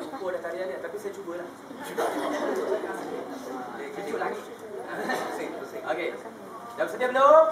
Oh ada tariannya, tapi saya cuba lah. Kecil lagi. Okey. Dah bersedia belum?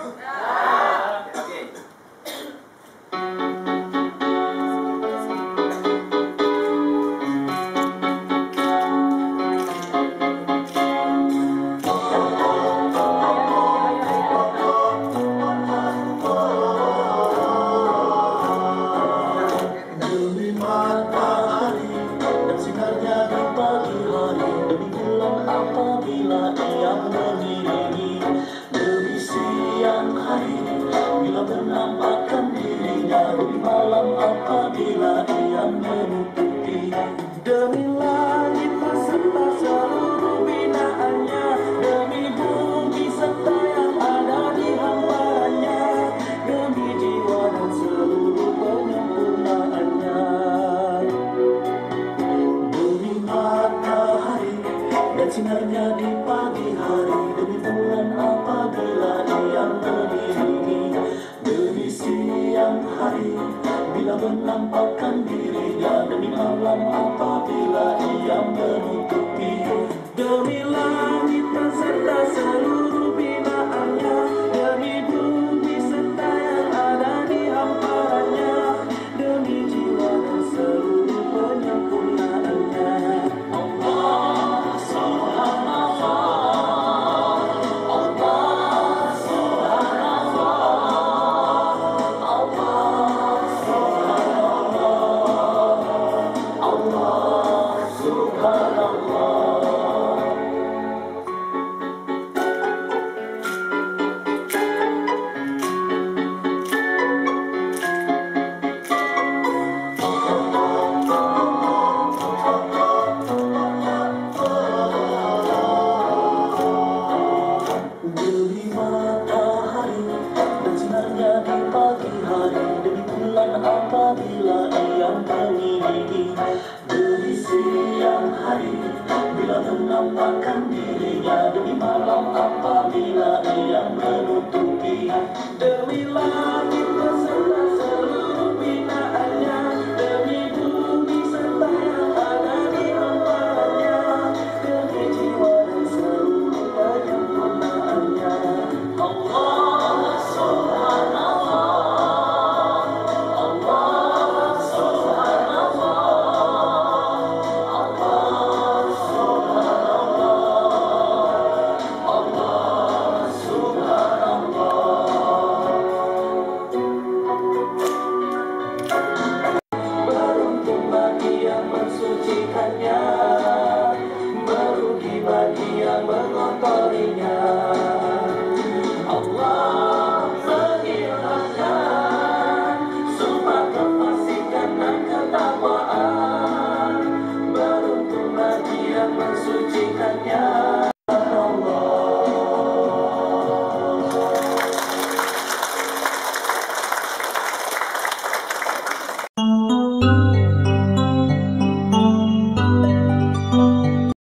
Menampakkan dirinya Demi malam apabila ia menutupi. Demi langit beserta seluruh binaannya Demi bumi serta yang ada di hamparannya Demi jiwa dan seluruh penyempurnaannya. Demi matahari dan sinarnya di menampakkan dirinya Demi malam apabila ia menutupi Demi langit beserta seluruh mengiringi Demi siang hari. Bila menampakkan dirinya Demi malam Hallelujah.